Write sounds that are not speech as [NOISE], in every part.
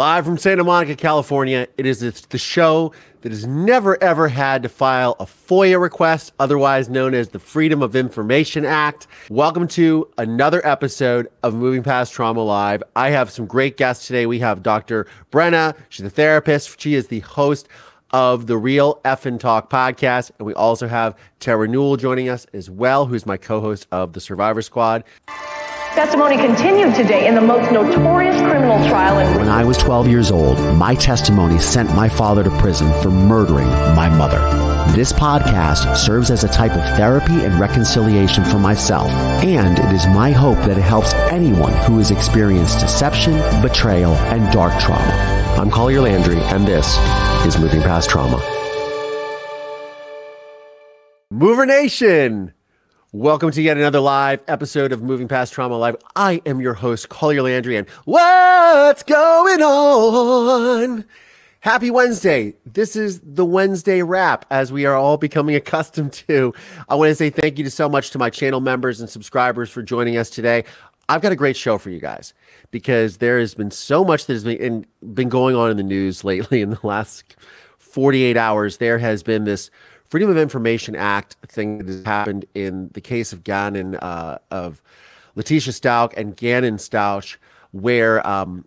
Live from Santa Monica, California, it is the show that has never ever had to file a FOIA request, otherwise known as the Freedom of Information Act. Welcome to another episode of Moving Past Trauma Live. I have some great guests today. We have Dr. Brenna, she's a therapist, she is the host of the Real Effin Talk podcast. And we also have Tara Newell joining us as well, who's my co host of the Survivor Squad. Testimony continued today in the most notorious criminal trial in. When I was 12 years old, my testimony sent my father to prison for murdering my mother. This podcast serves as a type of therapy and reconciliation for myself, and it is my hope that it helps anyone who has experienced deception, betrayal, and dark trauma. I'm Collier Landry, and this is Moving Past Trauma. Mover Nation! Welcome to yet another live episode of Moving Past Trauma Live. I am your host, Collier Landry, and what's going on? Happy Wednesday. This is the Wednesday wrap, as we are all becoming [LAUGHS] accustomed to. I want to say thank you to so much to my channel members and subscribers for joining us today. I've got a great show for you guys because there has been so much that has been, been going on in the news [LAUGHS] lately in the last 48 hours. There has been this Freedom of Information Act thing that has happened in the case of Gannon, uh, of Letecia Stauch and Gannon Stauch, where um,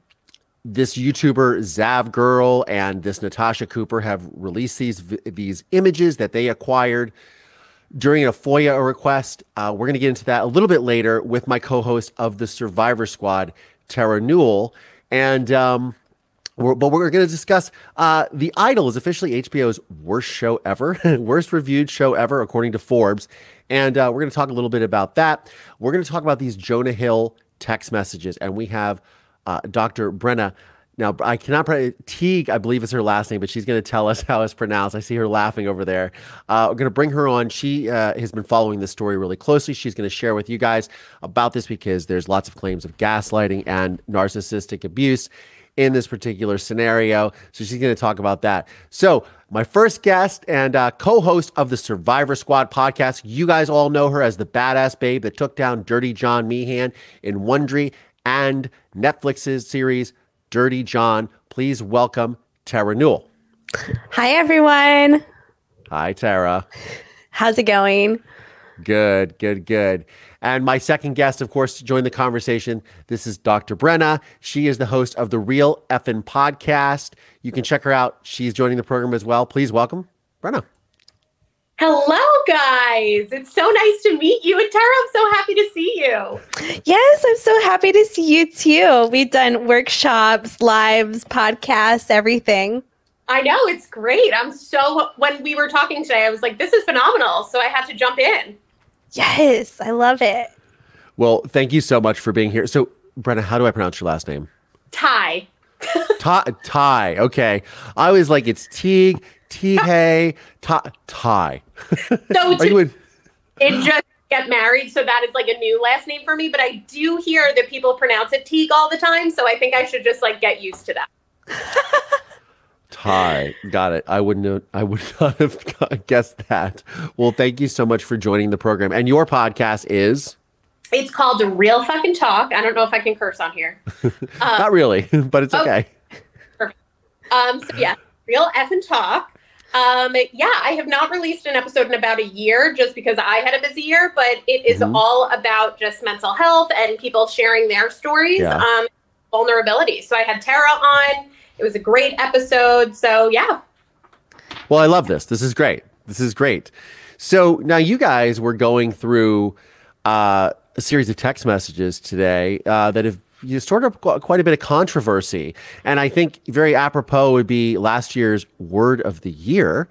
this YouTuber Zav Girl and this Natasha Cooper have released these these images that they acquired during a FOIA request. Uh, we're going to get into that a little bit later with my co-host of the Survivor Squad, Tara Newell, and um, we're, but we're going to discuss uh, The Idol is officially HBO's worst show ever, [LAUGHS] worst reviewed show ever, according to Forbes. And uh, we're going to talk a little bit about that. We're going to talk about these Jonah Hill text messages. And we have uh, Dr. Brenna. Now, I cannot pronounce Teague, I believe is her last name, but she's going to tell us [LAUGHS] how it's pronounced. I see her laughing over there. Uh, we're going to bring her on. She uh, has been following this story really closely. She's going to share with you guys about this because there's lots of claims of gaslighting and narcissistic abuse in this particular scenario. So she's going to talk about that. So, my first guest and uh, co host of the Survivor Squad podcast, you guys all know her as the badass babe that took down Dirty John Meehan in Wondery and Netflix's series Dirty John. Please welcome Tara Newell. Hi, everyone. Hi, Tara. How's it going? Good, good, good. And my second guest, of course, to join the conversation, this is Dr. Brenna. She is the host of the Real Effin podcast. You can check her out. She's joining the program as well. Please welcome Brenna. Hello, guys. It's so nice to meet you. And Tara, I'm so happy to see you. Yes, I'm so happy to see you too. We've done workshops, lives, podcasts, everything. I know. It's great. I'm so, when we were talking today, I was like, this is phenomenal. So I had to jump in. Yes, I love it. Well, thank you so much for being here. So, Brenna, how do I pronounce your last name? Ty. [LAUGHS] Ty. Ty. Okay. I was like, it's Teague, Teague, Ty. Ty. So [LAUGHS] to, in- it just get married, so that is like a new last name for me. But I do hear that people pronounce it Teague all the time, so I think I should just like get used to that. [LAUGHS] Hi, got it. I wouldn't. Have, I would [LAUGHS] not have guessed that. Well, thank you so much for joining the program. And your podcast is. It's called the Real Fucking Talk. I don't know if I can curse on here. Um, [LAUGHS] not really, [LAUGHS] but it's okay. Perfect. Um. So yeah, Real Effin Talk. Um, yeah, I have not released an episode in about a year just because I had a busy year, but it is mm-hmm. all about just mental health and people sharing their stories, yeah. um, vulnerability. So I had Tara on it was a great episode. So, yeah. Well, I love this. This is great. This is great. So now you guys were going through uh, a series of text messages today uh, that have you sort of quite a bit of controversy. And I think very apropos would be last year's word of the year,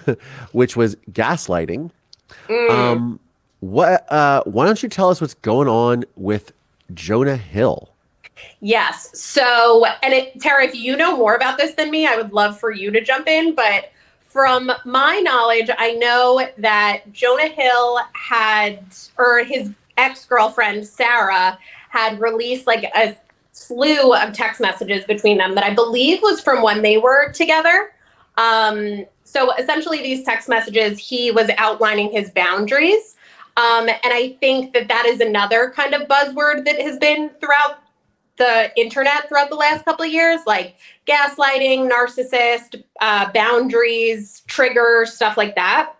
[LAUGHS] which was gaslighting. Mm. Um, what? Uh, why don't you tell us what's going on with Jonah Hill? Yes. So, and it, Tara, if you know more about this than me, I would love for you to jump in. But from my knowledge, I know that Jonah Hill had, or his ex girlfriend, Sarah, had released like a slew of text messages between them that I believe was from when they were together. Um, so essentially, these text messages, he was outlining his boundaries. Um, and I think that that is another kind of buzzword that has been throughout the internet throughout the last couple of years, like gaslighting, narcissist, uh, boundaries, trigger, stuff like that.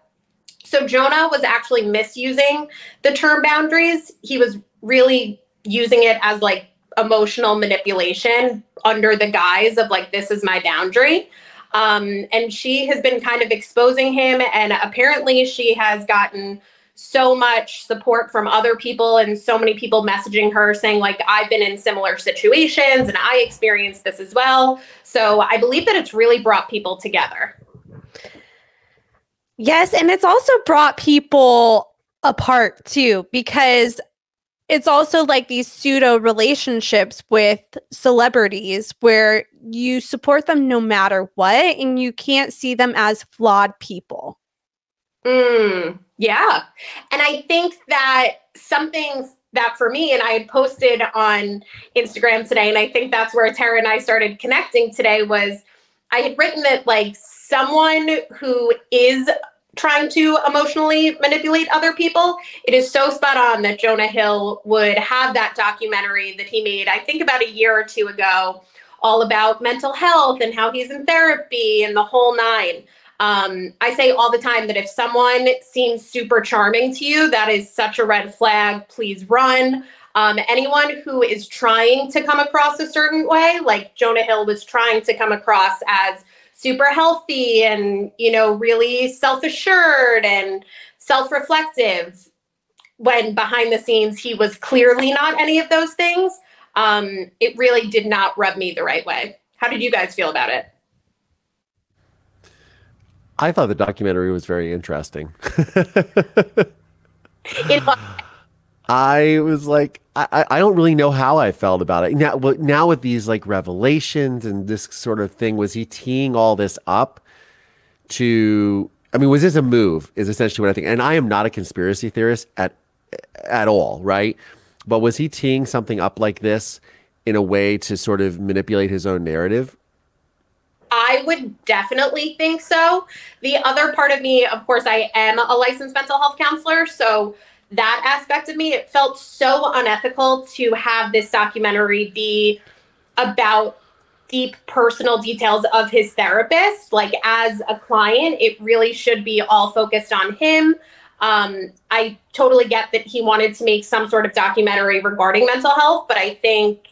So Jonah was actually misusing the term boundaries. He was really using it as like emotional manipulation under the guise of like, this is my boundary. Um, and she has been kind of exposing him, and apparently she has gotten so much support from other people and so many people messaging her saying like I've been in similar situations and I experienced this as well. So I believe that it's really brought people together. Yes, and it's also brought people apart too because it's also like these pseudo relationships with celebrities where you support them no matter what and you can't see them as flawed people. Mm, yeah. And I think that something that for me, and I had posted on Instagram today, and I think that's where Tara and I started connecting today was I had written that like someone who is trying to emotionally manipulate other people, it is so spot on that Jonah Hill would have that documentary that he made, I think about a year or two ago, all about mental health and how he's in therapy and the whole nine. Um, I say all the time that if someone seems super charming to you, that is such a red flag. Please run. Um, anyone who is trying to come across a certain way, like Jonah Hill was trying to come across as super healthy and, you know, really self assured and self reflective, when behind the scenes he was clearly not any of those things, um, it really did not rub me the right way. How did you guys feel about it? I thought the documentary was very interesting. I was like, I, I don't really know how I felt about it. Now, now with these like revelations and this sort of thing, was he teeing all this up to? I mean, was this a move? Is essentially what I think. And I am not a conspiracy theorist at at all, right? But was he teeing something up like this in a way to sort of manipulate his own narrative? I would definitely think so. The other part of me, of course, I am a licensed mental health counselor. So that aspect of me, it felt so unethical to have this documentary be about deep personal details of his therapist. Like as a client, it really should be all focused on him. Um, I totally get that he wanted to make some sort of documentary regarding mental health, but I think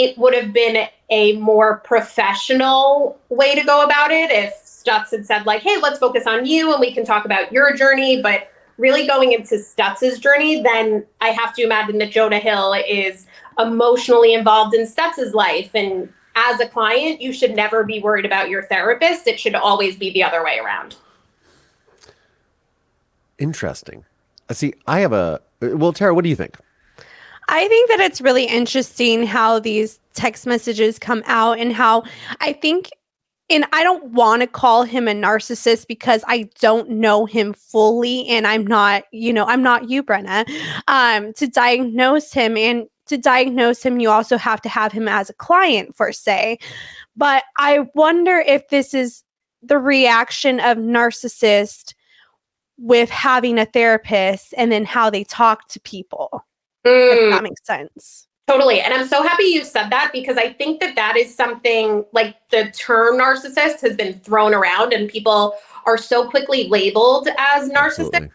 it would have been a more professional way to go about it if Stutz had said, like, hey, let's focus on you and we can talk about your journey. But really going into Stutz's journey, then I have to imagine that Jonah Hill is emotionally involved in Stutz's life. And as a client, you should never be worried about your therapist. It should always be the other way around. Interesting. Uh, see, I have a. Well, Tara, what do you think? I think that it's really interesting how these text messages come out and how I think and I don't want to call him a narcissist because I don't know him fully and I'm not, you know, I'm not you, Brenna. Um, to diagnose him and to diagnose him, you also have to have him as a client, for say. But I wonder if this is the reaction of narcissist with having a therapist and then how they talk to people. Mm. that makes sense. Totally. And I'm so happy you said that because I think that that is something like the term narcissist has been thrown around and people are so quickly labeled as narcissist. Absolutely.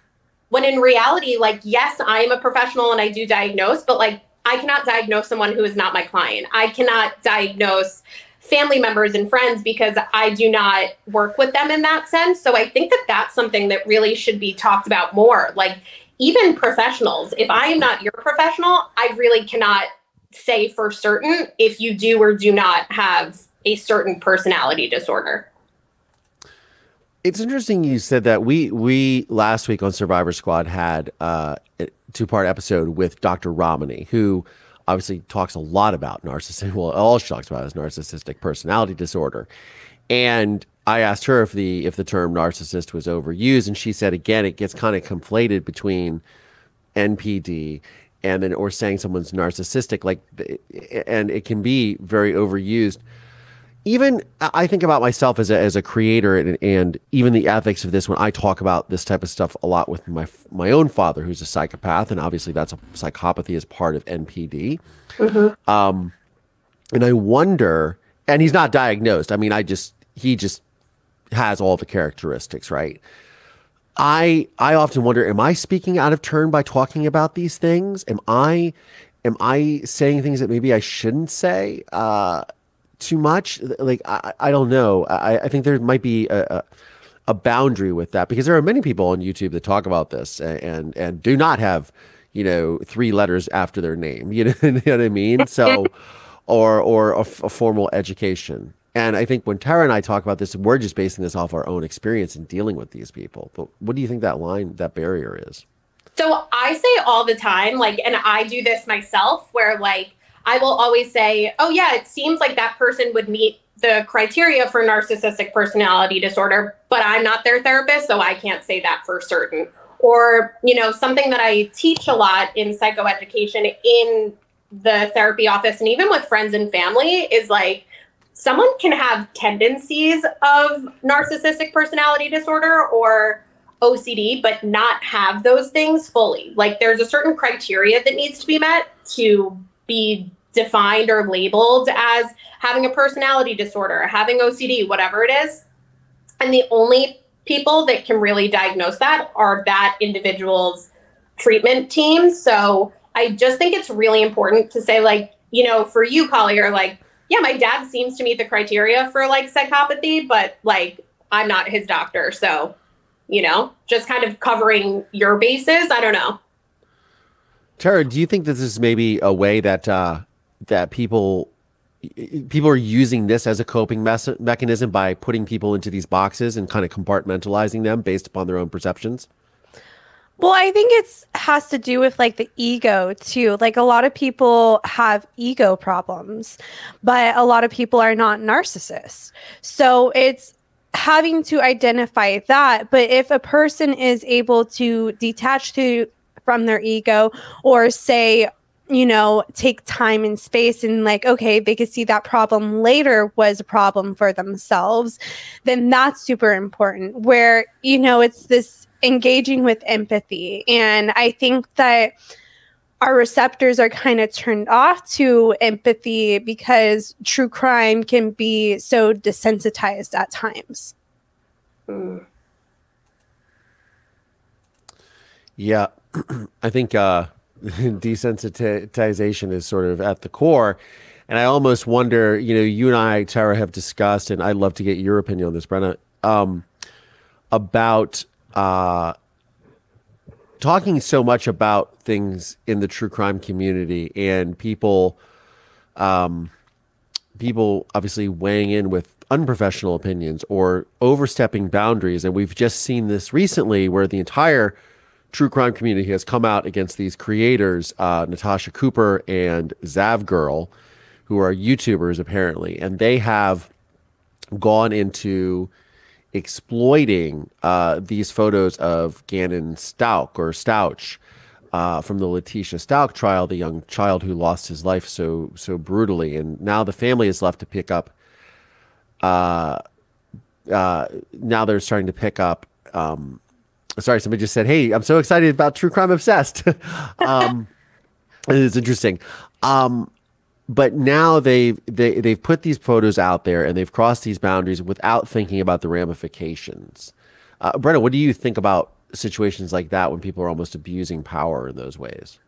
When in reality, like, yes, I'm a professional and I do diagnose, but like, I cannot diagnose someone who is not my client. I cannot diagnose family members and friends because I do not work with them in that sense. So I think that that's something that really should be talked about more. Like, even professionals, if I am not your professional, I really cannot say for certain if you do or do not have a certain personality disorder. It's interesting you said that. We we last week on Survivor Squad had uh, a two part episode with Dr. Ramani, who obviously talks a lot about narcissism. Well, all she talks about is narcissistic personality disorder. And I asked her if the if the term narcissist was overused, and she said again it gets kind of conflated between NPD and then or saying someone's narcissistic like and it can be very overused even I think about myself as a, as a creator and, and even the ethics of this when I talk about this type of stuff a lot with my my own father who's a psychopath and obviously that's a psychopathy as part of NPD. Mm-hmm. Um, and I wonder, and he's not diagnosed. I mean, I just he just has all the characteristics, right? I I often wonder, am I speaking out of turn by talking about these things? Am I am I saying things that maybe I shouldn't say? Uh, too much. Like I, I don't know. I, I think there might be a, a, a boundary with that because there are many people on YouTube that talk about this and and, and do not have you know three letters after their name. You [LAUGHS] know, you know what I mean? So [LAUGHS] or or a, a formal education. And I think when Tara and I talk about this, we're just basing this off our own experience in dealing with these people. But what do you think that line, that barrier is? So I say all the time, like, and I do this myself, where like I will always say, oh, yeah, it seems like that person would meet the criteria for narcissistic personality disorder, but I'm not their therapist, so I can't say that for certain. Or, you know, something that I teach a lot in psychoeducation in the therapy office and even with friends and family is like someone can have tendencies of narcissistic personality disorder or OCD, but not have those things fully. Like there's a certain criteria that needs to be met to be defined or labeled as having a personality disorder, having OCD, whatever it is. And the only people that can really diagnose that are that individual's treatment team. So I just think it's really important to say, like, you know, for you, Collier, like, yeah, my dad seems to meet the criteria for like psychopathy, but like, I'm not his doctor. So, you know, just kind of covering your bases. I don't know. Tara, do you think this is maybe a way that uh, that people people are using this as a coping mes- mechanism by putting people into these boxes and kind of compartmentalizing them based upon their own perceptions? Well, I think it's has to do with like the ego too. Like a lot of people have ego problems, but a lot of people are not narcissists. So it's having to identify that. But if a person is able to detach to from their ego or say you know, take time and space and like, okay, they could see that problem later was a problem for themselves, then that's super important. Where, you know, it's this engaging with empathy. And I think that our receptors are kind of turned off to empathy because true crime can be so desensitized at times. Yeah. [CLEARS THROAT] I think, uh, [LAUGHS] desensitization is sort of at the core. And I almost wonder, you know, you and I, Tara, have discussed, and I'd love to get your opinion on this, Brenna, um, about uh, talking so much about things in the true crime community and people, um, people obviously weighing in with unprofessional opinions or overstepping boundaries. And we've just seen this recently where the entire true crime community has come out against these creators, uh, Natasha Cooper and Zav Girl, who are YouTubers apparently, and they have gone into exploiting uh, these photos of Gannon Stauch or Stouch uh, from the Letecia Stauch trial, the young child who lost his life so so brutally, and now the family is left to pick up. Uh, uh, now they're starting to pick up um, sorry, somebody just said, "Hey, I'm so excited about True Crime Obsessed." [LAUGHS] um, it's interesting. Um, but now they've they, they've put these photos out there and they've crossed these boundaries without thinking about the ramifications. Uh, Brenna, what do you think about situations like that when people are almost abusing power in those ways?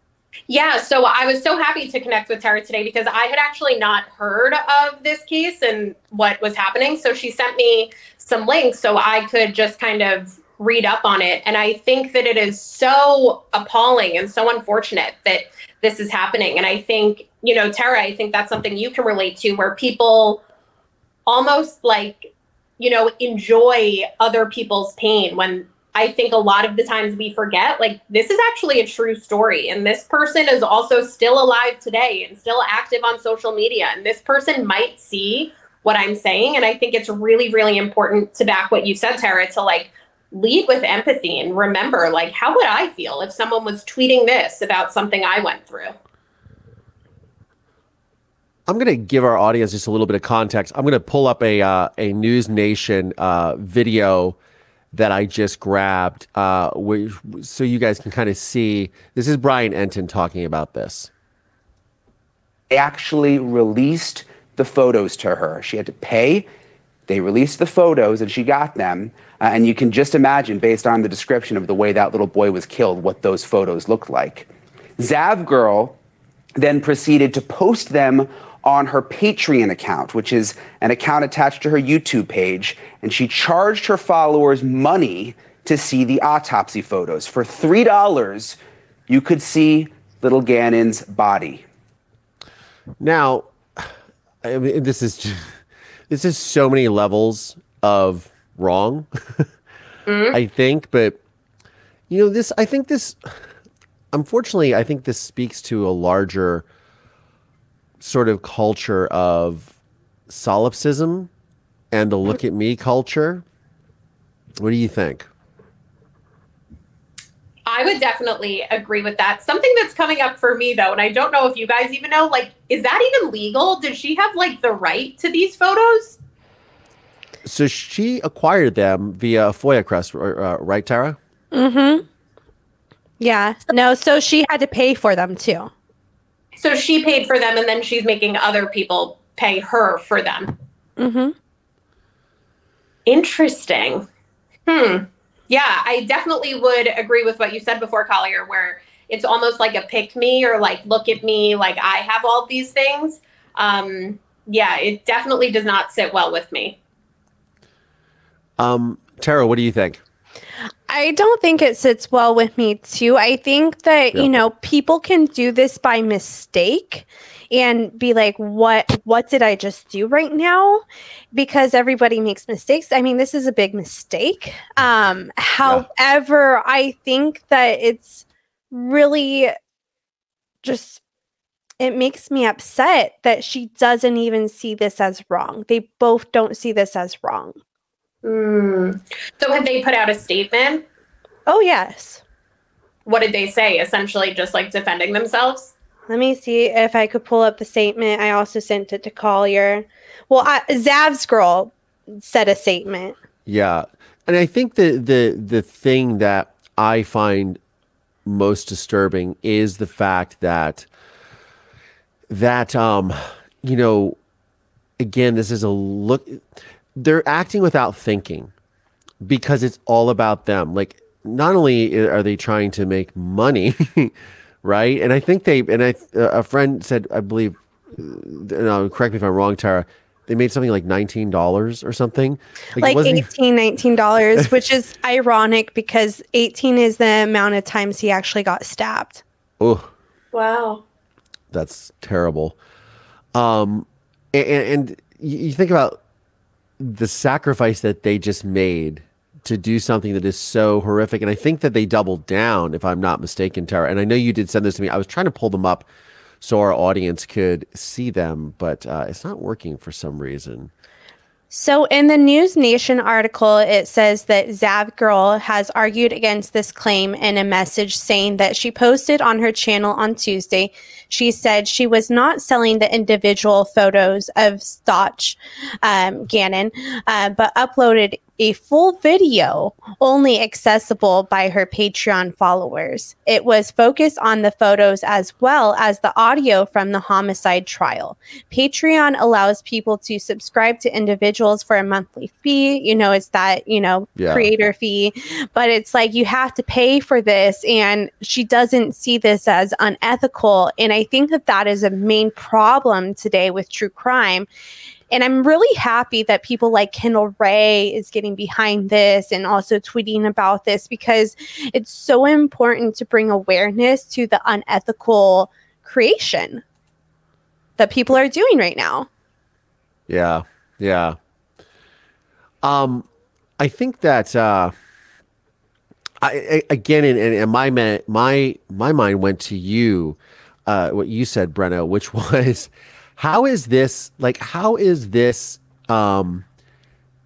Yeah, so I was so happy to connect with Tara today because I had actually not heard of this case and what was happening. So she sent me some links so I could just kind of read up on it. And I think that it is so appalling and so unfortunate that this is happening. And I think, you know, Tara, I think that's something you can relate to where people almost like, you know, enjoy other people's pain when I think a lot of the times we forget, like, this is actually a true story. And this person is also still alive today and still active on social media. And this person might see what I'm saying. And I think it's really, really important to back what you said, Tara, to like lead with empathy and remember like how would i feel if someone was tweeting this about something i went through I'm going to give our audience just a little bit of context. I'm going to pull up a uh, a News Nation uh, video that I just grabbed, uh, which, so you guys can kind of see. This is Brian Entin talking about this. They actually released the photos to her. She had to pay. They released the photos and she got them. Uh, and you can just imagine, based on the description of the way that little boy was killed, what those photos looked like. Zav Girl then proceeded to post them on her Patreon account, which is an account attached to her YouTube page, and she charged her followers money to see the autopsy photos. For $3, you could see little Gannon's body. Now, [SIGHS] I mean, this is just, this is so many levels of wrong. mm-hmm. I think, but you know, this. I think this. Unfortunately, I think this speaks to a larger sort of culture of solipsism and the look at me culture. What do you think? I would definitely agree with that. Something that's coming up for me though, and I don't know if you guys even know, like, is that even legal? Does she have like the right to these photos? So she acquired them via FOIA request, uh, right, Tara? Mm-hmm. Yeah. No, so she had to pay for them too. So she paid for them, and then she's making other people pay her for them. Mm-hmm. Interesting. Hmm. Yeah, I definitely would agree with what you said before, Collier, where it's almost like a pick me or like look at me, like I have all these things. Um, yeah, it definitely does not sit well with me. Um, Tara, what do you think? I don't think it sits well with me too. I think that, yeah. you know, people can do this by mistake and be like what what did I just do right now? Because everybody makes mistakes. I mean, this is a big mistake. Um however, yeah. I think that it's really just it makes me upset that she doesn't even see this as wrong. They both don't see this as wrong. Mm. So have they put out a statement? Oh yes. What did they say? Essentially, just like defending themselves. Let me see if I could pull up the statement. I also sent it to Collier. Well, I, Zav's girl said a statement. Yeah, and I think the the the thing that I find most disturbing is the fact that that um you know again this is a look they're acting without thinking because it's all about them. Like, not only are they trying to make money, [LAUGHS] right? And I think they, and I, a friend said, I believe, uh, no, correct me if I'm wrong, Tara, they made something like $19 or something. Like, like 18 $19, [LAUGHS] which is ironic because 18 is the amount of times he actually got stabbed. Oh, wow. That's terrible. Um, and, and you think about the sacrifice that they just made to do something that is so horrific. And I think that they doubled down, if I'm not mistaken, Tara. And I know you did send this to me. I was trying to pull them up so our audience could see them, but uh, it's not working for some reason. So, in the News Nation article, it says that Zav Girl has argued against this claim in a message saying that she posted on her channel on Tuesday. She said she was not selling the individual photos of Stauch um, Gannon, uh, but uploaded a full video only accessible by her Patreon followers. It was focused on the photos as well as the audio from the homicide trial. Patreon allows people to subscribe to individuals for a monthly fee. You know, it's that, you know, yeah. creator fee, but it's like you have to pay for this. And she doesn't see this as unethical. And I think that that is a main problem today with true crime and I'm really happy that people like Kendall Rae is getting behind this and also tweeting about this because it's so important to bring awareness to the unethical creation that people are doing right now. Yeah. Yeah. Um, I think that, uh, I, I again, in, in my my my mind went to you, uh, what you said, Brenna, which [LAUGHS] was how is this like how is this um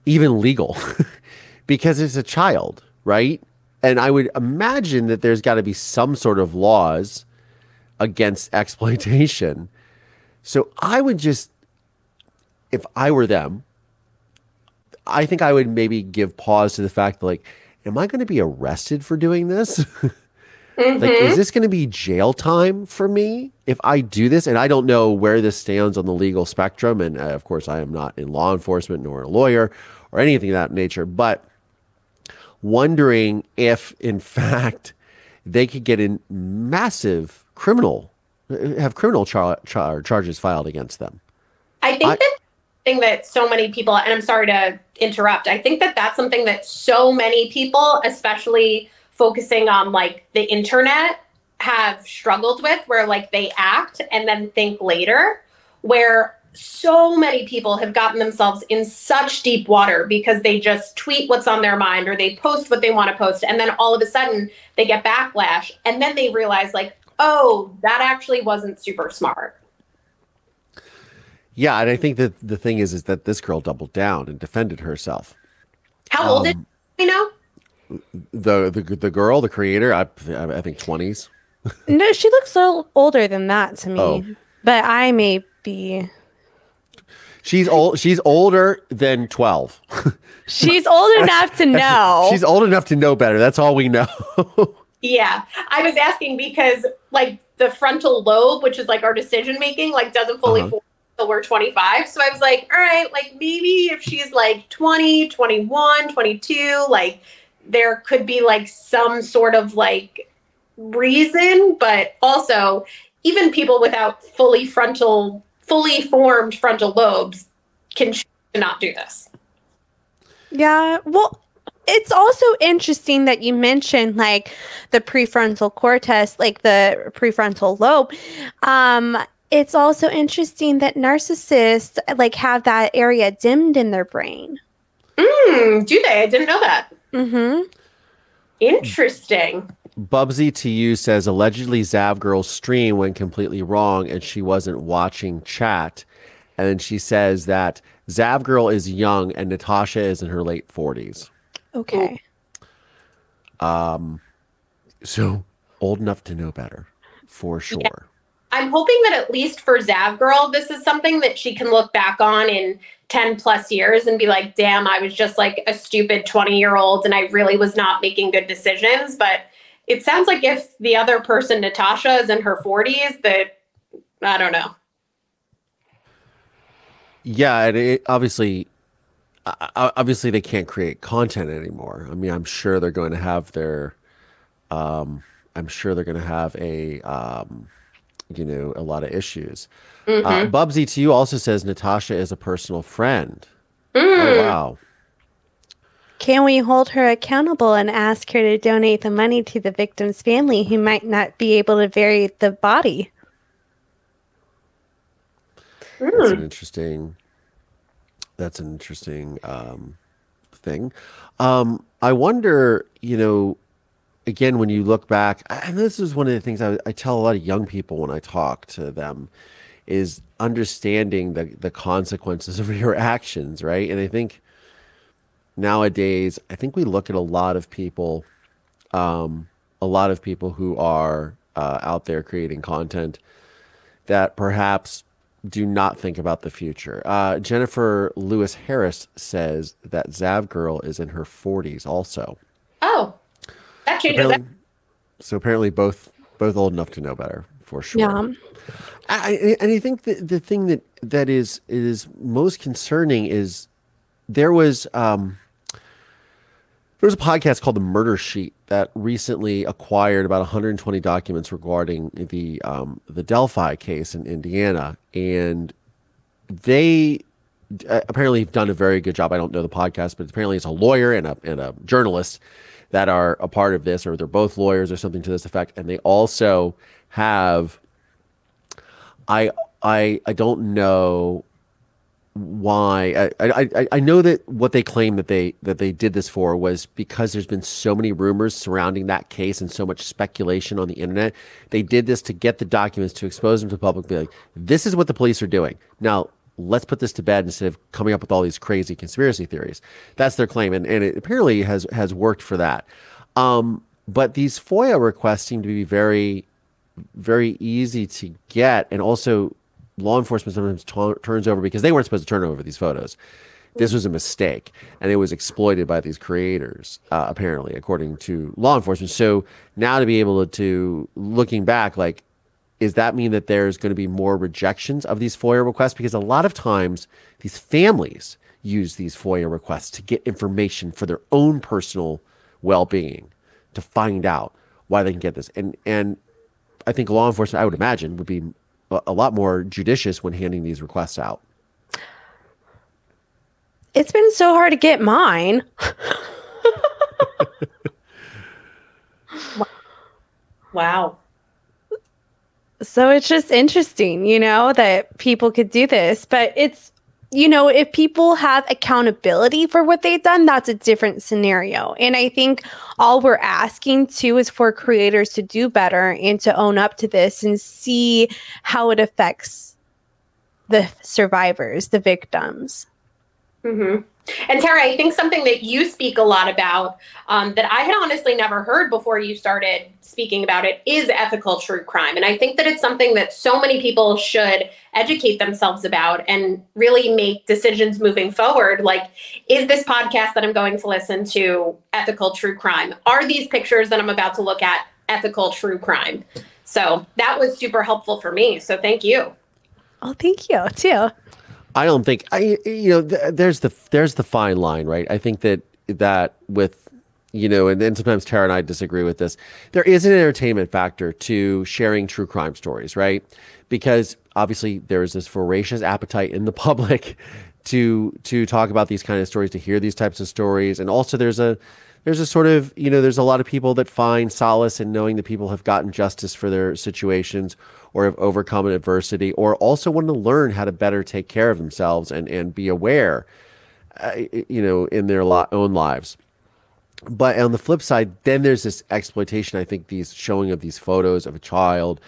even legal? [LAUGHS] because it's a child, right? And I would imagine that there's got to be some sort of laws against [LAUGHS] exploitation. So I would just, if I were them, I think I would maybe give pause to the fact that, like, am I going to be arrested for doing this? [LAUGHS] Like, is this going to be jail time for me if I do this? And I don't know where this stands on the legal spectrum. And uh, of course, I am not in law enforcement nor a lawyer or anything of that nature. But wondering if, in [LAUGHS] fact, they could get in massive criminal, have criminal char- char- charges filed against them. I think I- that thing that so many people, and I'm sorry to interrupt, I think that that's something that so many people, especially focusing on like the internet, have struggled with, where like they act and then think later, where so many people have gotten themselves in such deep water because they just tweet what's on their mind or they post what they want to post and then all of a sudden they get backlash and then they realize like oh that actually wasn't super smart Yeah, and I think that the thing is, is that this girl doubled down and defended herself. how old is Um, you know The the the girl, the creator, I I think twenties. No, she looks so older than that to me. Oh. But I may be. She's old. She's older than twelve. [LAUGHS] She's old enough to [LAUGHS] know. She's old enough to know better. That's all we know. [LAUGHS] Yeah, I was asking because like the frontal lobe, which is like our decision making, like doesn't fully Uh-huh. form until we're 25. So I was like, all right, like maybe if she's like 20, 21, 22, like there could be like some sort of like reason, but also even people without fully frontal, fully formed frontal lobes can not do this. Yeah. Well, it's also interesting that you mentioned like the prefrontal cortex, like the prefrontal lobe. Um, it's also interesting that narcissists like have that area dimmed in their brain. Hmm, do they? I didn't know that. Mm-hmm. Interesting. Bubsy to you says allegedly Zav girl's stream went completely wrong and she wasn't watching chat. And then she says that Zav girl is young and Natasha is in her late forties. Okay. Um so old enough to know better, for sure. I'm hoping that at least for Zav Girl, this is something that she can look back on in 10 plus years and be like, damn, I was just like a stupid 20 year old and I really was not making good decisions. But it sounds like if the other person, Natasha, is in her 40s, that I don't know. Yeah, it, obviously, obviously they can't create content anymore. I mean, I'm sure they're going to have their, um, I'm sure they're going to have a, um, you know, a lot of issues. Uh, Bubsy to you also says Natasha is a personal friend. Oh wow. Can we hold her accountable and ask her to donate the money to the victim's family who might not be able to bury the body? That's an interesting. That's an interesting um, thing. Um, I wonder, you know, again when you look back, and this is one of the things I, I tell a lot of young people when I talk to them, is understanding the the consequences [LAUGHS] of your actions, right? And I think nowadays, I think we look at a lot of people, um, a lot of people who are uh, out there creating content that perhaps do not think about the future. Uh, Jennifer Lewis Harris says that Zav Girl is in her 40s also. Oh, that changes. Apparently, so apparently both both old enough to know better for sure. Yeah. I, and I think that the thing that that is is most concerning is there was um, there was a podcast called The Murder Sheet that recently acquired about 120 documents regarding the um, the Delphi case in Indiana, and they uh, apparently have done a very good job. I don't know the podcast, but apparently it's a lawyer and a and a journalist that are a part of this, or they're both lawyers or something to this effect, and they also have I I I don't know why I, I I know that what they claim that they that they did this for was because there's been so many rumors surrounding that case and so much speculation on the internet. They did this to get the documents to expose them to the public, be like, this is what the police are doing. Now let's put this to bed instead of coming up with all these crazy conspiracy theories. That's their claim, and, and it apparently has has worked for that. Um, but these FOIA requests seem to be very very easy to get and also law enforcement sometimes t- turns over because they weren't supposed to turn over these photos. This was a mistake, and it was exploited by these creators, uh, apparently, according to law enforcement. So now to be able to, to looking back, like, does that mean that there's going to be more rejections of these FOIA requests? Because a lot of times these families use these FOIA requests to get information for their own personal well-being, to find out why they can get this. And and I think law enforcement, I would imagine, would be a, a lot more judicious when handing these requests out. It's been so hard to get mine. [LAUGHS] Wow. So it's just interesting, you know, that people could do this. But it's, you know, if people have accountability for what they've done, that's a different scenario. And I think all we're asking too is for creators to do better and to own up to this and see how it affects the survivors, the victims. Mm-hmm. And Tara, I think something that you speak a lot about um, that I had honestly never heard before you started speaking about it is ethical true crime. And I think that it's something that so many people should educate themselves about and really make decisions moving forward. Like, is this podcast that I'm going to listen to ethical true crime? Are these pictures that I'm about to look at ethical true crime? So that was super helpful for me. So thank you. Oh, thank you too. I don't think I you know th- there's the there's the fine line, right? I think that that with you know, and then sometimes Tara and I disagree with this. There is an entertainment factor to sharing true crime stories, right? Because obviously there is this voracious appetite in the [LAUGHS] public to to talk about these kind of stories, to hear these types of stories, and also there's a there's a sort of you know there's a lot of people that find solace in knowing that people have gotten justice for their situations or have overcome an adversity or also want to learn how to better take care of themselves and and be aware uh, you know in their lo- own lives. But on the flip side then there's this exploitation i think these showing of these photos of a child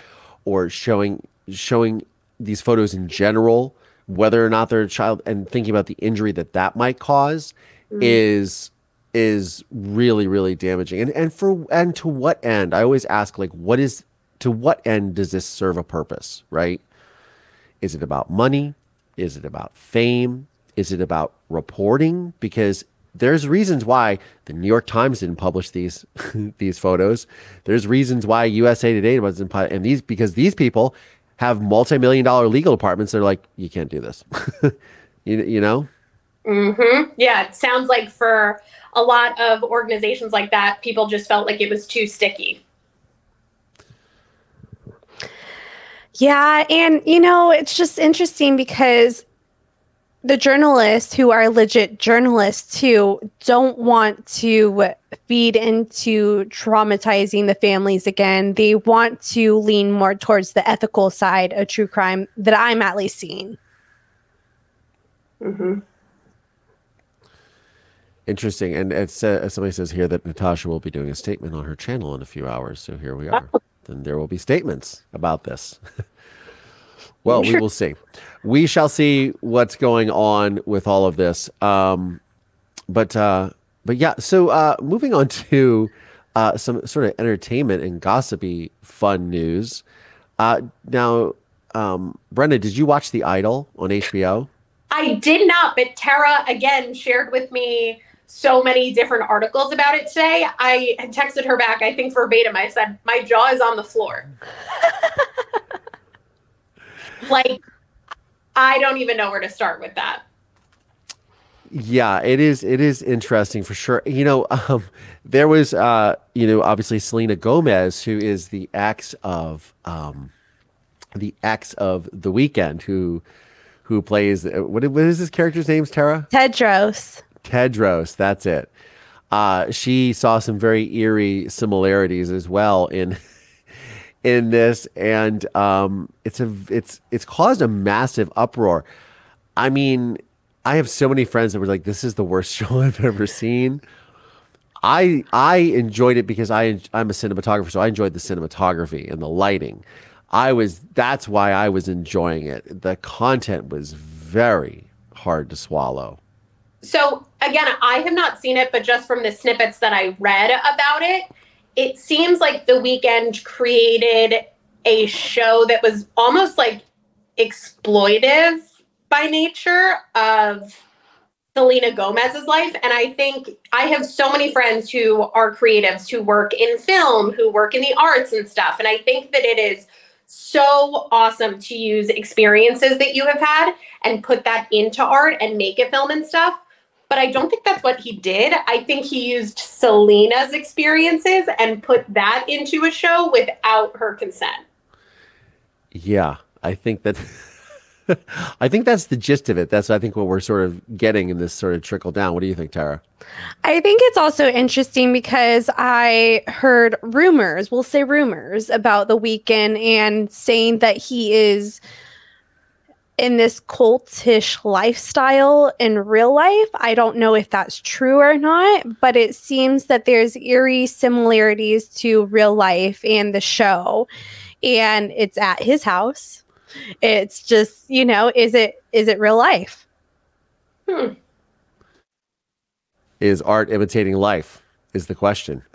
or showing showing these photos in general whether or not they're a child and thinking about the injury that that might cause is is really really damaging and and for and to what end i always ask like what is to what end does this serve a purpose right is it about money is it about fame is it about reporting because there's reasons why the New York Times didn't publish these [LAUGHS] these photos. There's reasons why USA Today wasn't pu- and these because these people have multi-million dollar legal departments. They're like, you can't do this. [LAUGHS] you, you know? Mm-hmm. Yeah, it sounds like for a lot of organizations like that, people just felt like it was too sticky. Yeah, and you know, it's just interesting because the journalists who are legit journalists too don't want to feed into traumatizing the families again. They want to lean more towards the ethical side of true crime that I'm at least seeing. Mm-hmm. Interesting. And it's, uh, somebody says here that Natasha will be doing a statement on her channel in a few hours. So here we are. [LAUGHS] Then there will be statements about this. [LAUGHS] well, we will see. We shall see what's going on with all of this. Um, but uh, but yeah. So uh, moving on [LAUGHS] to uh, some sort of entertainment and gossipy fun news. Uh, now, um, Brenda, did you watch The Idol on HBO? I did not, but Tara again shared with me so many different articles about it today. I had texted her back, I think verbatim. I said, My jaw is on the floor. [LAUGHS] like, I don't even know where to start with that. Yeah, it is. It is interesting for sure. You know, um, there was, uh, you know, obviously Selena Gomez, who is the ex of, um, the ex of The Weeknd, who, who plays what? What is this character's name? Tara Tedros. Tedros. That's it. Uh, she saw some very eerie similarities as well in [LAUGHS] in this, and um, it's a it's it's caused a massive uproar. I mean, I have so many friends that were like, "This is the worst [LAUGHS] show I've ever seen." I I enjoyed it because I I'm a cinematographer, so I enjoyed the cinematography and the lighting. I was that's why I was enjoying it. The content was very hard to swallow. So again, I have not seen it, but just from the snippets that I read about it, it seems like the Weeknd created a show that was almost like exploitive by nature of Selena Gomez's life. And I think I have so many friends who are creatives who work in film, who work in the arts and stuff. And I think that it is so awesome to use experiences that you have had and put that into art and make a film and stuff. But I don't think that's what he did. I think he used Selena's experiences and put that into a show without her consent. Yeah, I think that. [LAUGHS] I think that's the gist of it. That's I think what we're sort of getting in this sort of trickle down. What do you think, Tara? I think it's also interesting because I heard rumors, we'll say rumors about the Weeknd and saying that he is in this cultish lifestyle in real life. I don't know if that's true or not, but it seems that there's eerie similarities to real life and the show. And it's at his house it's just, you know, is it is it real life? Hmm. Is art imitating life? Is the question. [LAUGHS]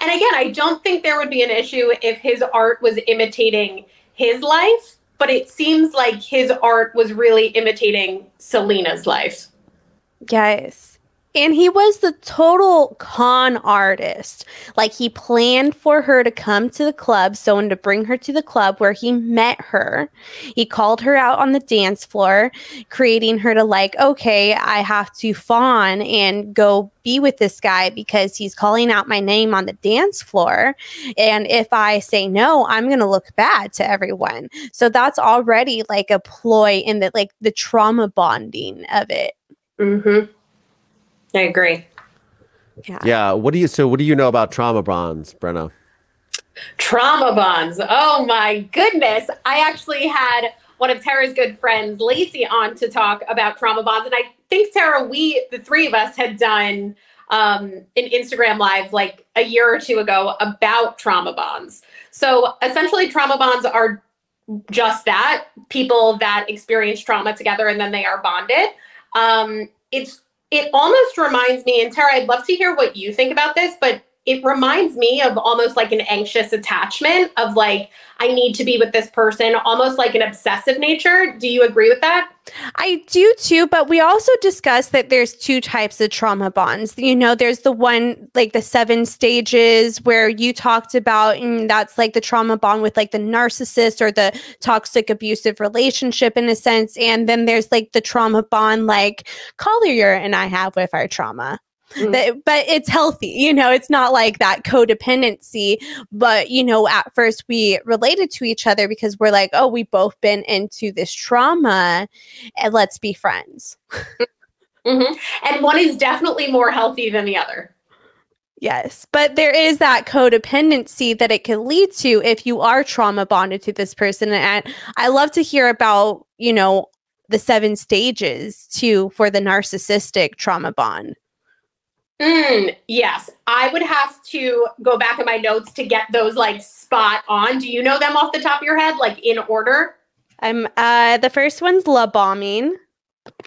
And again, I don't think there would be an issue if his art was imitating his life, but it seems like his art was really imitating Selena's life. Yes. And he was the total con artist. Like he planned for her to come to the club, so and to bring her to the club where he met her. He called her out on the dance floor, creating her to like, okay, I have to fawn and go be with this guy because he's calling out my name on the dance floor. And if I say no, I'm going to look bad to everyone. So that's already like a ploy in the like the trauma bonding of it. Mm-hmm. I agree. Yeah. Yeah. What do you? So, what do you know about trauma bonds, Brenna? Trauma bonds. Oh my goodness. I actually had one of Tara's good friends, Lacey, on to talk about trauma bonds. And I think, Tara, we, the three of us, had done um, an Instagram live like a year or two ago about trauma bonds. So essentially, trauma bonds are just that people that experience trauma together and then they are bonded. Um, it's it almost reminds me, and Tara, I'd love to hear what you think about this, but it reminds me of almost like an anxious attachment of like, I need to be with this person, almost like an obsessive nature. Do you agree with that? I do too, but we also discussed that there's two types of trauma bonds. You know, there's the one like the seven stages where you talked about, and that's like the trauma bond with like the narcissist or the toxic abusive relationship in a sense. And then there's like the trauma bond like Collier and I have with our trauma. Mm. That, but it's healthy, you know, it's not like that codependency. But, you know, at first we related to each other because we're like, oh, we've both been into this trauma and let's be friends. [LAUGHS] mm-hmm. And one is definitely more healthy than the other. Yes, but there is that codependency that it can lead to if you are trauma bonded to this person. And I love to hear about, you know, the seven stages too for the narcissistic trauma bond. Mm, yes, I would have to go back in my notes to get those like spot on. Do you know them off the top of your head, like in order? I'm uh the first one's love bombing.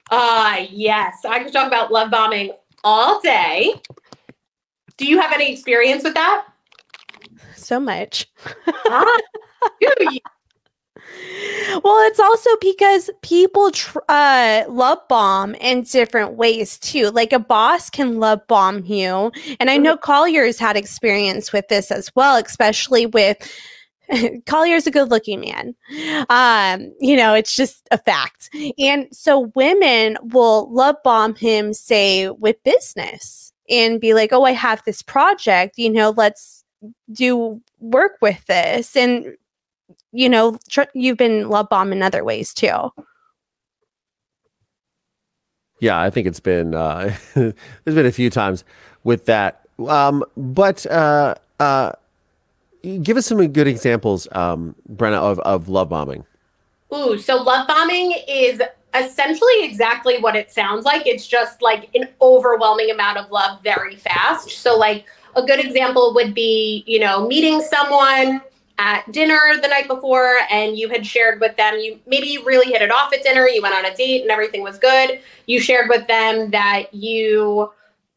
Uh yes. I could talk about love bombing all day. Do you have any experience with that? So much. [LAUGHS] ah, do well, it's also because people tr- uh, love bomb in different ways too. Like a boss can love bomb you, and I know. Collier's had experience with this as well, especially with. [LAUGHS] Collier's a good looking man. Um, you know, it's just a fact. And so women will love bomb him, say, with business and be like, oh, I have this project, you know, let's do work with this. And you know, tr- you've been love bomb in other ways too. Yeah, I think it's been uh, [LAUGHS] there's been a few times with that. Um, but uh, uh, give us some good examples, um, Brenna, of, of love bombing. Ooh, so love bombing is essentially exactly what it sounds like. It's just like an overwhelming amount of love very fast. So, like, a good example would be, you know, meeting someone at dinner the night before and you had shared with them you maybe you really hit it off at dinner you went on a date and everything was good you shared with them that you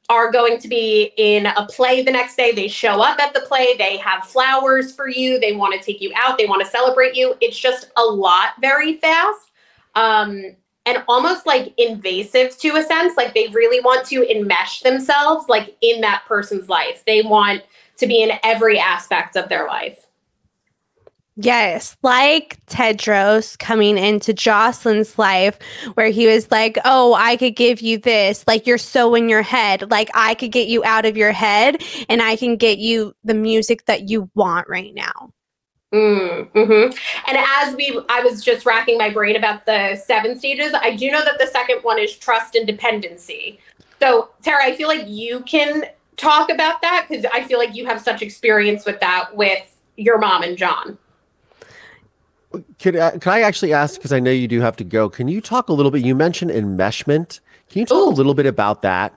are going to be in a play the next day. They show up at the play, they have flowers for you, they want to take you out, they want to celebrate you. It's just a lot very fast. Um, and almost like invasive to a sense. Like they really want to enmesh themselves like in that person's life. They want to be in every aspect of their life. Yes, like Tedros coming into Jocelyn's life, where he was like, Oh, I could give you this. Like, you're so in your head. Like, I could get you out of your head and I can get you the music that you want right now. Mm, hmm And as we, I was just racking my brain about the seven stages. I do know that the second one is trust and dependency. So, Tara, I feel like you can talk about that because I feel like you have such experience with that with your mom and John. Could, uh, could I actually ask, because I know you do have to go, can you talk a little bit? You mentioned enmeshment. Can you talk Ooh. a little bit about that?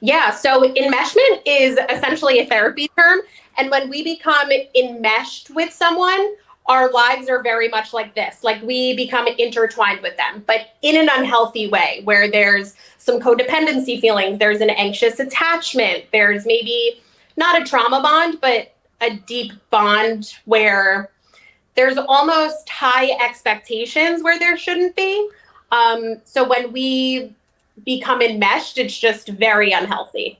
Yeah, so enmeshment is essentially a therapy term. And when we become enmeshed with someone, our lives are very much like this. Like we become intertwined with them, but in an unhealthy way where there's some codependency feelings, there's an anxious attachment, there's maybe not a trauma bond, but a deep bond where there's almost high expectations where there shouldn't be. Um, so when we become enmeshed, it's just very unhealthy.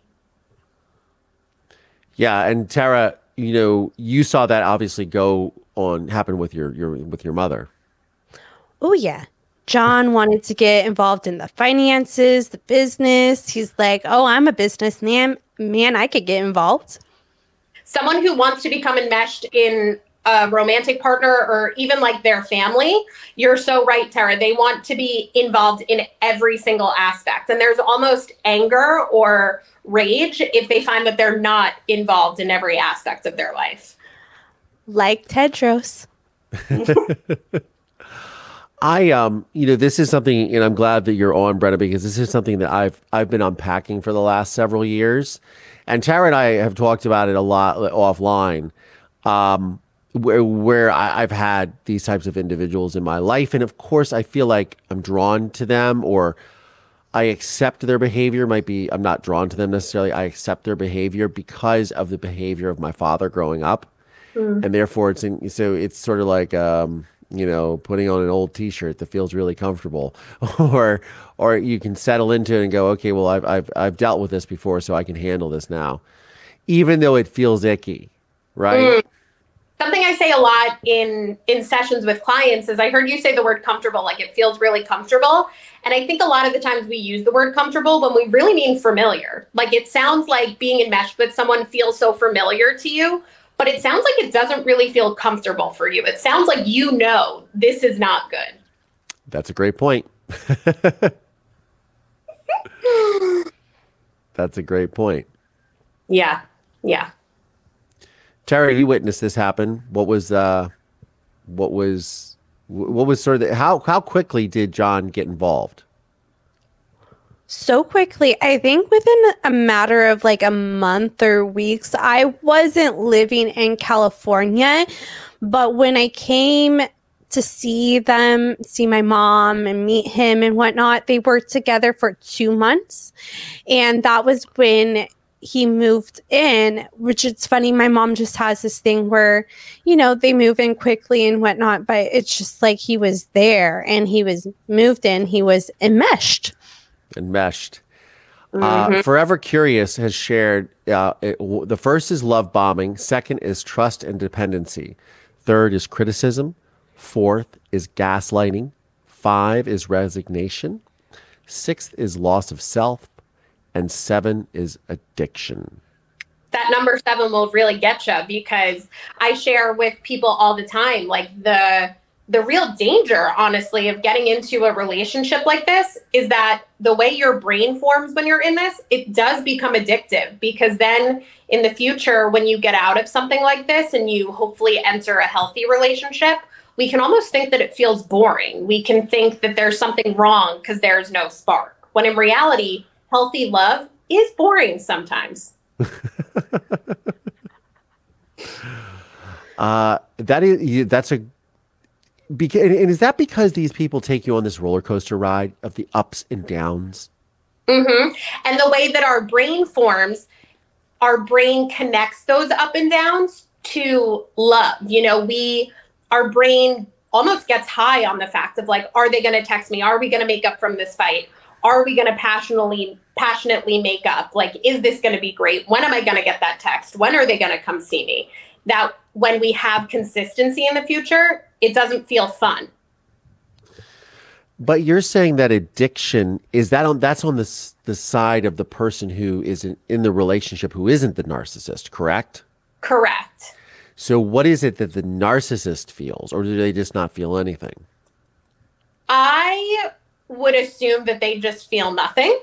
Yeah, and Tara, you know, you saw that obviously go on happen with your your with your mother. Oh yeah. John wanted to get involved in the finances, the business. He's like, "Oh, I'm a businessman. Man, I could get involved." Someone who wants to become enmeshed in a romantic partner or even like their family, you're so right, Tara. They want to be involved in every single aspect. And there's almost anger or rage if they find that they're not involved in every aspect of their life. Like Tedros. [LAUGHS] I um you know this is something and I'm glad that you're on Brenna because this is something that I've I've been unpacking for the last several years and Tara and I have talked about it a lot offline um where where I, I've had these types of individuals in my life, and of course, I feel like I'm drawn to them, or I accept their behavior. Might be I'm not drawn to them necessarily. I accept their behavior because of the behavior of my father growing up, mm. and therefore it's in, so it's sort of like um, you know putting on an old T-shirt that feels really comfortable, [LAUGHS] or or you can settle into it and go, okay, well I've I've I've dealt with this before, so I can handle this now, even though it feels icky, right? Mm something I say a lot in in sessions with clients is I heard you say the word comfortable, like it feels really comfortable. And I think a lot of the times we use the word comfortable when we really mean familiar. Like it sounds like being enmeshed with someone feels so familiar to you, but it sounds like it doesn't really feel comfortable for you. It sounds like you know this is not good. That's a great point. [LAUGHS] That's a great point. Yeah. Yeah. Terry, you witnessed this happen. What was uh, what was what was sort of the, how how quickly did John get involved? So quickly, I think within a matter of like a month or weeks, I wasn't living in California, but when I came to see them, see my mom and meet him and whatnot, they worked together for two months. And that was when he moved in, which it's funny. My mom just has this thing where, you know, they move in quickly and whatnot, but it's just like he was there and he was moved in, he was enmeshed. Enmeshed. Uh, mm-hmm. Uh, Forever Curious has shared uh, it, w- the first is love bombing, second is trust and dependency, third is criticism, fourth is gaslighting, five is resignation, sixth is loss of self, and seven is addiction. That number seven will really get you because I share with people all the time, like the the real danger, honestly, of getting into a relationship like this is that the way your brain forms when you're in this, it does become addictive because then in the future, when you get out of something like this and you hopefully enter a healthy relationship, we can almost think that it feels boring. We can think that there's something wrong because there's no spark. When in reality, healthy love is boring sometimes. [LAUGHS] uh, that is that's a because and is that because these people take you on this roller coaster ride of the ups and downs? Mm-hmm. And the way that our brain forms, our brain connects those up and downs to love. You know, we, our brain almost gets high on the fact of like, are they going to text me? Are we going to make up from this fight? Are we going to passionately, passionately make up? Like, is this going to be great? When am I going to get that text? When are they going to come see me? That when we have consistency in the future, it doesn't feel fun. But you're saying that addiction is that on that's on the the side of the person who isn't in the relationship who isn't the narcissist, correct? Correct. So what is it that the narcissist feels or do they just not feel anything? I would assume that they just feel nothing.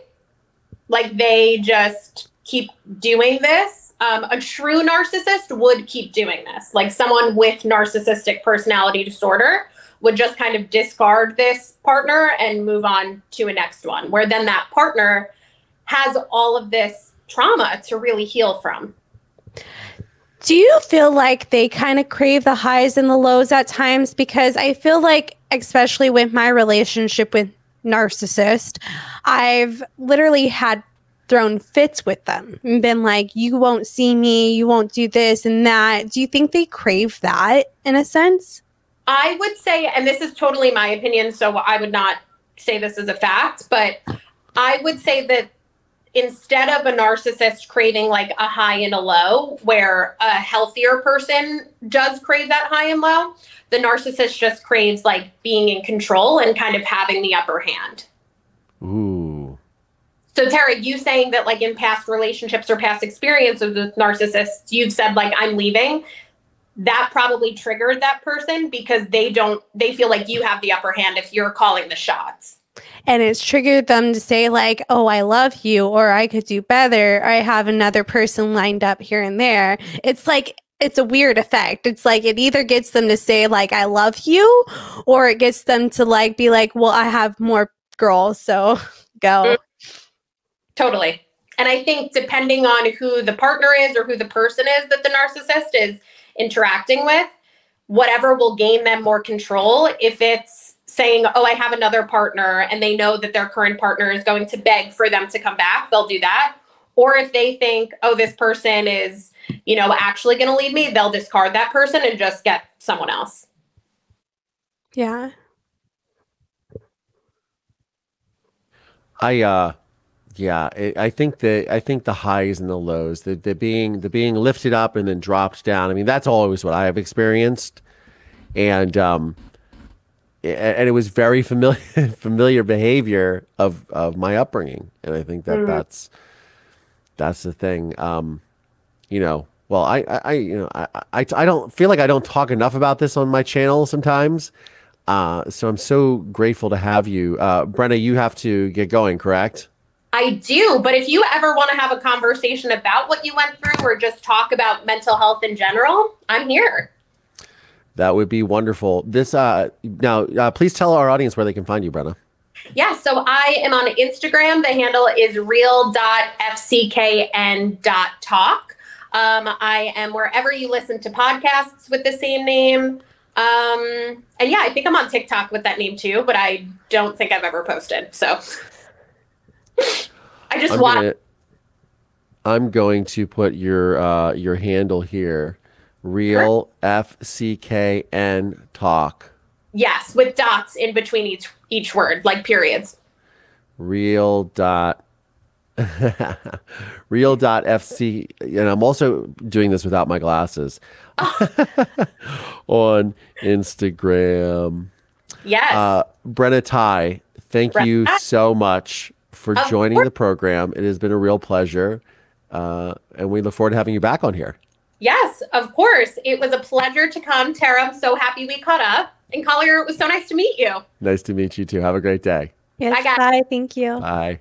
Like they just keep doing this. Um, a true narcissist would keep doing this. Like someone with narcissistic personality disorder would just kind of discard this partner and move on to a next one, where then that partner has all of this trauma to really heal from. Do you feel like they kind of crave the highs and the lows at times? Because I feel like, especially with my relationship with narcissist, I've literally had thrown fits with them and been like, you won't see me, you won't do this and that. Do you think they crave that in a sense? I would say, and this is totally my opinion, so I would not say this as a fact, but I would say that instead of a narcissist craving like a high and a low, where a healthier person does crave that high and low, the narcissist just craves like being in control and kind of having the upper hand. Ooh. So, Tara, you saying that like in past relationships or past experiences with narcissists, you've said like, I'm leaving. That probably triggered that person because they don't, they feel like you have the upper hand if you're calling the shots. And it's triggered them to say, like, oh, I love you, or I could do better, or I have another person lined up here and there. It's like, it's a weird effect. It's like it either gets them to say, like, I love you, or it gets them to, like, be like, well, I have more girls, so [LAUGHS] go. Mm-hmm. Totally. And I think depending on who the partner is or who the person is that the narcissist is interacting with, whatever will gain them more control. If it's saying, oh, I have another partner, and they know that their current partner is going to beg for them to come back, they'll do that. Or if they think, oh, this person is, you know, actually going to leave me, they'll discard that person and just get someone else. Yeah. I uh yeah, I I think the I think the highs and the lows, the the being the being lifted up and then dropped down. I mean, that's always what I have experienced, and um, a- and it was very familiar [LAUGHS] familiar behavior of of my upbringing, and I think that that's that's the thing. Um, you know, well, I I, I you know I, I I don't feel like I don't talk enough about this on my channel sometimes. Uh, so I'm so grateful to have you, uh, Brenna. You have to get going, correct? I do, but if you ever want to have a conversation about what you went through or just talk about mental health in general, I'm here. That would be wonderful. This uh now uh, please tell our audience where they can find you, Brenna. Yeah, so I am on Instagram. The handle is real.fckn.talk. Um, I am wherever you listen to podcasts with the same name. Um, and yeah, I think I'm on TikTok with that name too, but I don't think I've ever posted. So [LAUGHS] I just I'm want gonna, I'm going to put your uh your handle here. Real F C K N talk. yes, with dots in between each each word, like periods. Real dot [LAUGHS] real dot fc and i'm also doing this without my glasses [LAUGHS] on instagram Yes. Uh, Brenna Tighe, thank you so much for Of joining course. the program. It has been a real pleasure. Uh, and we look forward to having you back on here. Yes, of course. It was a pleasure to come, Tara. I'm so happy we caught up. And Collier, it was so nice to meet you. Nice to meet you too. Have a great day. Yes, Bye, guys. bye. Thank you. Bye.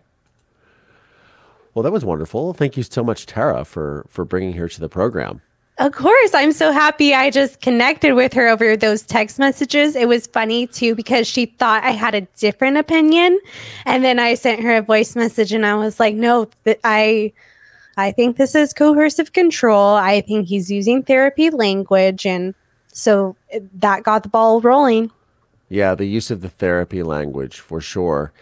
Well, that was wonderful. Thank you so much, Tara, for for bringing her to the program. Of course, I'm so happy I just connected with her over those text messages. It was funny too because she thought I had a different opinion, and then I sent her a voice message and I was like, "No, th- I I think this is coercive control. I think he's using therapy language." And so that got the ball rolling. Yeah, the use of the therapy language for sure.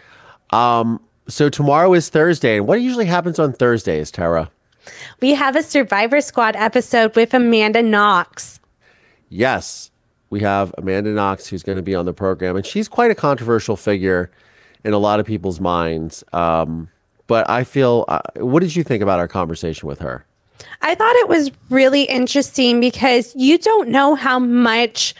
Um, so tomorrow is Thursday, and what usually happens on Thursdays, Tara? We have a Survivor Squad episode with Amanda Knox. Yes, we have Amanda Knox who's going to be on the program, and she's quite a controversial figure in a lot of people's minds. Um, but I feel, uh, what did you think about our conversation with her? I thought it was really interesting because you don't know how much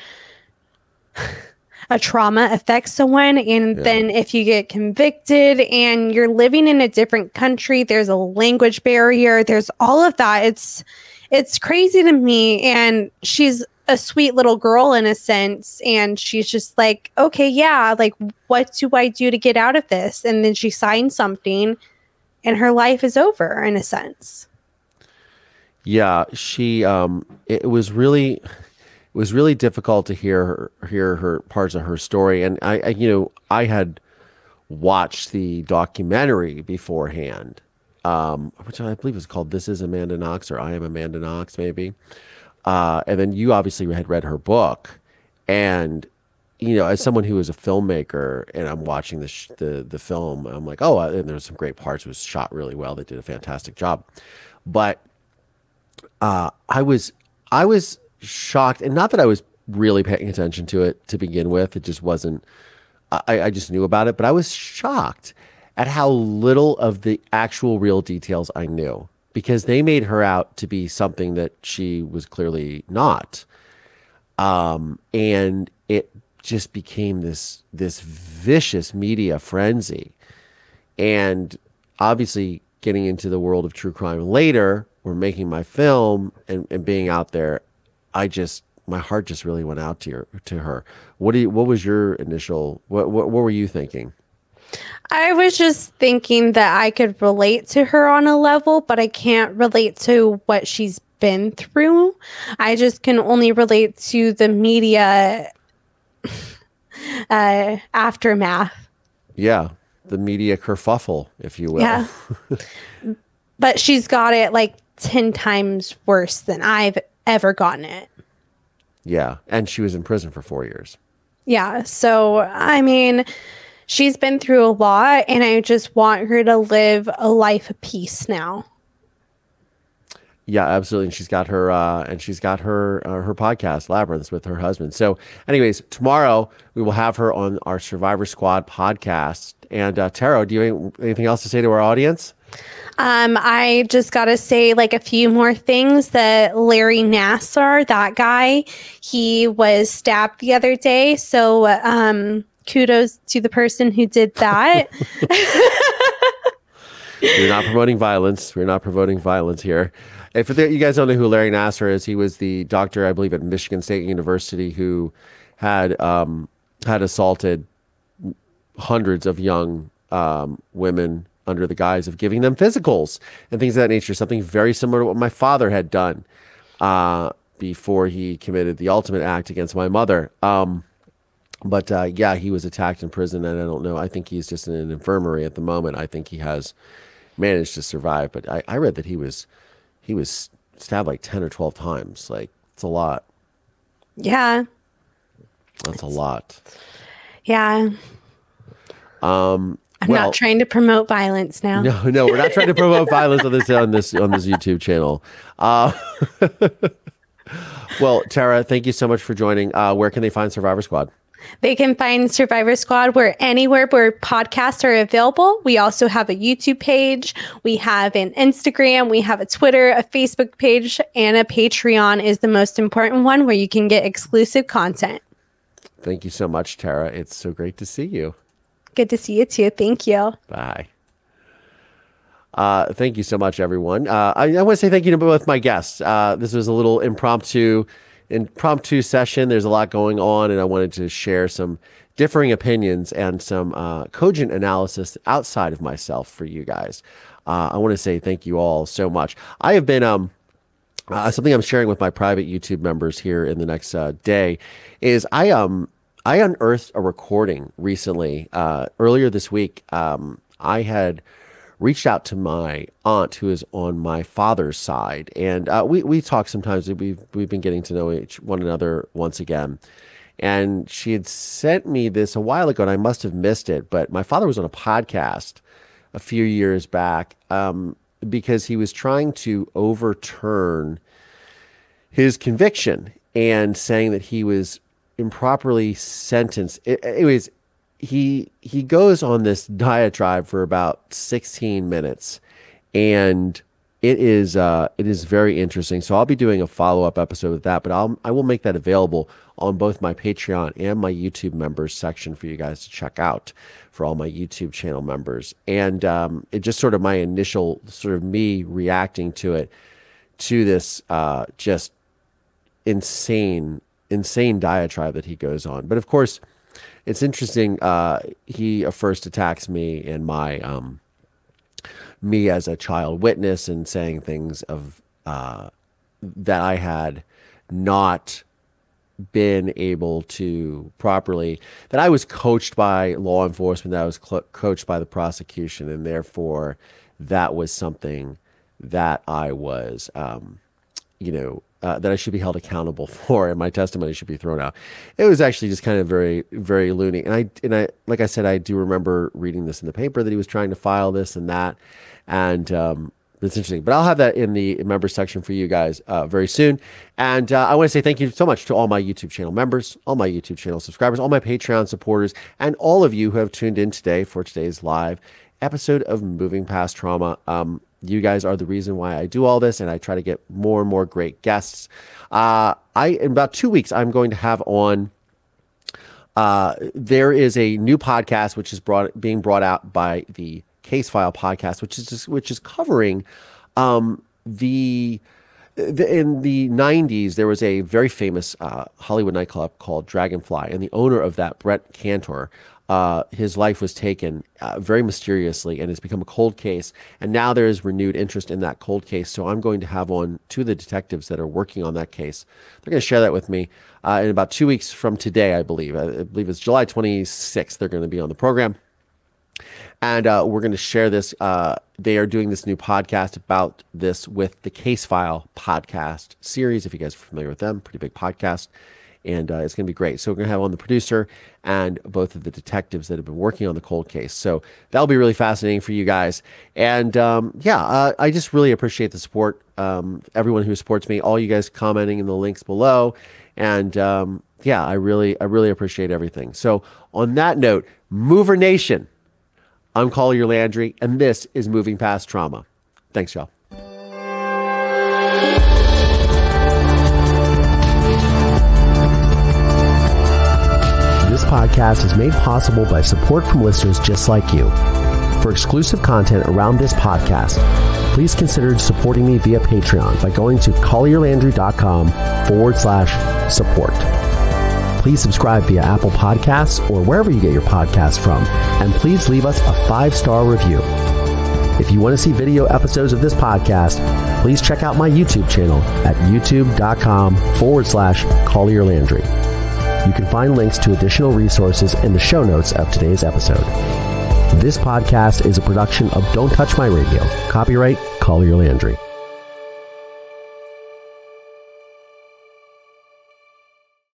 a trauma affects someone. And yeah. then if you get convicted and you're living in a different country, there's a language barrier, there's all of that. It's it's crazy to me. And she's a sweet little girl in a sense. And she's just like, okay, yeah, like what do I do to get out of this? And then she signs something and her life is over in a sense. Yeah, she um it was really it was really difficult to hear her, hear her parts of her story, and I, I, you know, I had watched the documentary beforehand, um, which I believe was called "This Is Amanda Knox" or "I Am Amanda Knox," maybe. Uh, and then you obviously had read her book, and you know, as someone who is a filmmaker and I'm watching the sh- the the film, I'm like, oh, and there's some great parts. It was shot really well. They did a fantastic job, but uh, I was I was shocked, and not that I was really paying attention to it to begin with. It just wasn't. I, I just knew about it, but I was shocked at how little of the actual real details I knew because they made her out to be something that she was clearly not. Um, and it just became this this vicious media frenzy. And obviously getting into the world of true crime later, or making my film and, and being out there, I just my heart just really went out to your to her. What do you, what was your initial what, what what were you thinking? I was just thinking that I could relate to her on a level, but I can't relate to what she's been through. I just can only relate to the media uh, aftermath. Yeah, the media kerfuffle, if you will. Yeah. [LAUGHS] but she's got it like 10 times worse than I've ever gotten it. Yeah. And she was in prison for four years. Yeah. So, I mean, she's been through a lot, and I just want her to live a life of peace now. Yeah, absolutely. And she's got her uh, and she's got her uh, her podcast Labyrinths with her husband. So, anyways, tomorrow we will have her on our Survivor Squad podcast. And uh, Tara, do you have anything else to say to our audience? Um, I just got to say, like, a few more things that Larry Nassar, that guy, he was stabbed the other day. So, um, kudos to the person who did that. [LAUGHS] [LAUGHS] We're not promoting violence. We're not promoting violence here. If you guys don't know who Larry Nassar is, he was the doctor, I believe, at Michigan State University who had um, had assaulted hundreds of young um, women under the guise of giving them physicals and things of that nature. Something very similar to what my father had done uh, before he committed the ultimate act against my mother. Um, but uh, yeah, he was attacked in prison, and I don't know. I think he's just in an infirmary at the moment. I think he has managed to survive, but I, I read that he was he was stabbed like ten or twelve times. Like it's a lot. Yeah, that's a lot. Yeah. Um, I'm well, not trying to promote violence now. No, no, we're not trying to promote violence on this on this on this YouTube channel. Uh, [LAUGHS] well, Tara, thank you so much for joining. Uh, where can they find Survivor Squad? They can find Survivor Squad where anywhere where podcasts are available. We also have a YouTube page, we have an Instagram, we have a Twitter, a Facebook page, and a Patreon is the most important one where you can get exclusive content. Thank you so much, Tara. It's so great to see you. Good to see you too. Thank you. Bye. Uh, thank you so much, everyone. Uh, I, I want to say thank you to both my guests. Uh, this was a little impromptu, impromptu session. There's a lot going on, and I wanted to share some differing opinions and some uh, cogent analysis outside of myself for you guys. Uh, I want to say thank you all so much. I have been um, uh, something I'm sharing with my private YouTube members here in the next day is I um I unearthed a recording recently. Uh, earlier this week, um, I had reached out to my aunt who is on my father's side, and uh, we we talk sometimes. We've we've been getting to know each one another once again. And she had sent me this a while ago, and I must have missed it. But my father was on a podcast a few years back um, because he was trying to overturn his conviction and saying that he was improperly sentenced. It, anyways, he he goes on this diatribe for about 16 minutes and it is uh, it is very interesting. So I'll be doing a follow up episode with that, but I'll I will make that available on both my Patreon and my YouTube members section for you guys to check out for all my YouTube channel members. And um, it just sort of my initial sort of me reacting to it to this uh, just insane insane diatribe that he goes on. But of course, it's interesting. Uh, he first attacks me and my um, me as a child witness and saying things of uh, that I had not been able to properly that I was coached by law enforcement that I was cl- coached by the prosecution and therefore that was something that I was um, you know uh, that I should be held accountable [LAUGHS] for, and my testimony should be thrown out. It was actually just kind of very, very loony. And I, and I, like I said, I do remember reading this in the paper that he was trying to file this and that, and um, it's interesting. But I'll have that in the member section for you guys uh, very soon. And uh, I want to say thank you so much to all my YouTube channel members, all my YouTube channel subscribers, all my Patreon supporters, and all of you who have tuned in today for today's live episode of Moving Past Trauma. Um, you guys are the reason why I do all this, and I try to get more and more great guests. Uh, I in about two weeks, I'm going to have on. Uh, there is a new podcast which is brought being brought out by the Case File podcast, which is just, which is covering um, the, the, in the 90s there was a very famous uh, Hollywood nightclub called Dragonfly, and the owner of that, Brett Cantor, uh, his life was taken uh, very mysteriously and it's become a cold case. And now there is renewed interest in that cold case. So I'm going to have on two of the detectives that are working on that case. They're going to share that with me uh, in about two weeks from today, I believe. I, believe it's July 26th. They're going to be on the program. And uh, we're going to share this. Uh, they are doing this new podcast about this with the Case File podcast series. If you guys are familiar with them, pretty big podcast and uh, it's going to be great. So we're going to have on the producer and both of the detectives that have been working on the cold case. So that'll be really fascinating for you guys. And um, yeah, uh, I just really appreciate the support. Um, everyone who supports me, all you guys commenting in the links below, and um, yeah, I really, I really appreciate everything. So on that note, Mover Nation, I'm Collier Landry, and this is Moving Past Trauma. Thanks, y'all. Podcast is made possible by support from listeners just like you. For exclusive content around this podcast, please consider supporting me via Patreon by going to collierlandry.com forward slash support. Please subscribe via Apple Podcasts or wherever you get your podcasts from, and please leave us a five star review. If you want to see video episodes of this podcast, please check out my YouTube channel at youtube.com forward slash Collier Landry. You can find links to additional resources in the show notes of today's episode. This podcast is a production of Don't Touch My Radio. Copyright Collier Landry.